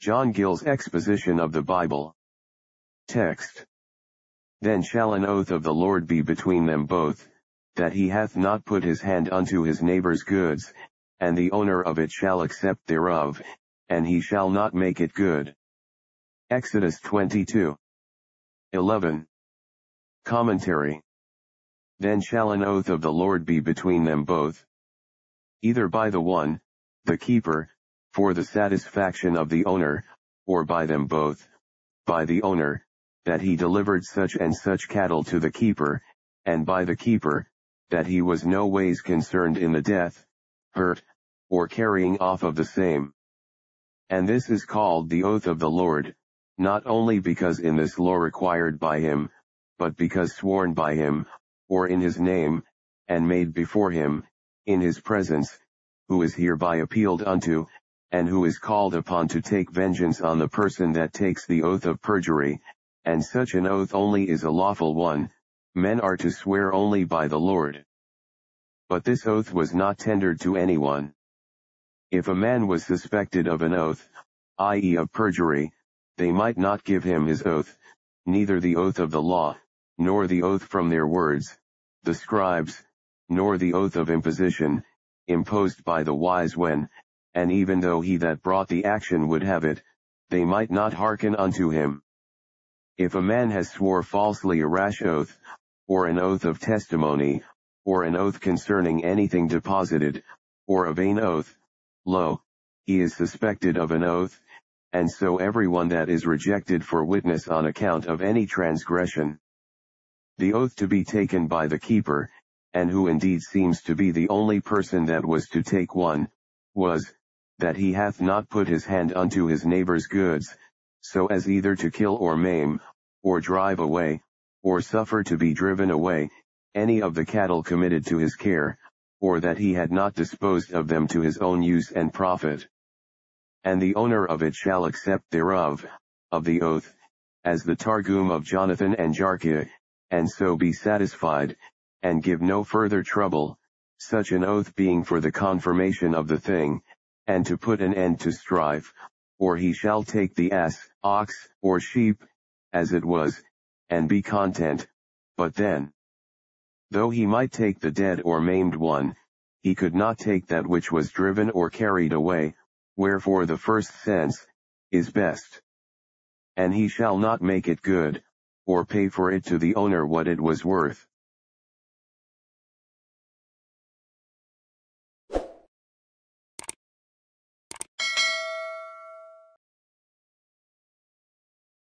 John Gill's Exposition of the Bible. Text. Then shall an oath of the Lord be between them both, that he hath not put his hand unto his neighbor's goods, and the owner of it shall accept thereof, and he shall not make it good. Exodus 22. 11. Commentary. Then shall an oath of the Lord be between them both. Either by the one, the keeper, for the satisfaction of the owner, or by them both, by the owner, that he delivered such and such cattle to the keeper, and by the keeper, that he was no ways concerned in the death, hurt, or carrying off of the same. And this is called the oath of the Lord, not only because in this law required by him, but because sworn by him, or in his name, and made before him, in his presence, who is hereby appealed unto, and who is called upon to take vengeance on the person that takes the oath of perjury, and such an oath only is a lawful one, men are to swear only by the Lord. But this oath was not tendered to anyone. If a man was suspected of an oath, i.e. of perjury, they might not give him his oath, neither the oath of the law, nor the oath from their words, the scribes, nor the oath of imposition, imposed by the wise when, and even though he that brought the action would have it, they might not hearken unto him. If a man has swore falsely a rash oath, or an oath of testimony, or an oath concerning anything deposited, or a vain oath, lo, he is suspected of an oath, and so everyone that is rejected for witness on account of any transgression. The oath to be taken by the keeper, and who indeed seems to be the only person that was to take one, was, that he hath not put his hand unto his neighbor's goods, so as either to kill or maim, or drive away, or suffer to be driven away, any of the cattle committed to his care, or that he had not disposed of them to his own use and profit. And the owner of it shall accept thereof, of the oath, as the Targum of Jonathan and Jarchi, and so be satisfied, and give no further trouble, such an oath being for the confirmation of the thing, and to put an end to strife, or he shall take the ass, ox, or sheep, as it was, and be content, but then, though he might take the dead or maimed one, he could not take that which was driven or carried away, wherefore the first sense, is best. And he shall not make it good, or pay for it to the owner what it was worth.